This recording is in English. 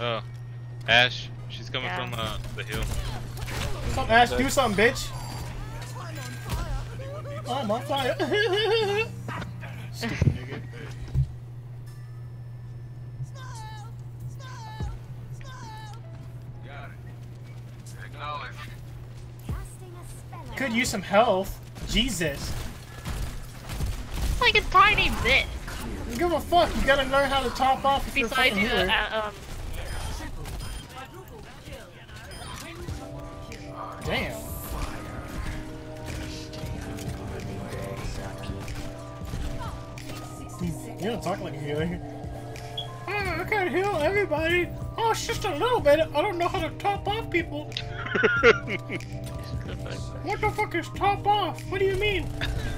Oh, Ash. She's coming Yeah. from uh, the hill. What's up, Ash? Do something, bitch. Oh, I'm on fire. Stupid nigga. Could use some health. Jesus. It's like a tiny bit. Give a fuck. You gotta learn how to top off if you're a Besides, fucking uh, uh, um, You don't talk like a healer. Oh, I can't heal everybody. Oh, it's just a little bit. I don't know how to top off people. What the fuck is top off? What do you mean?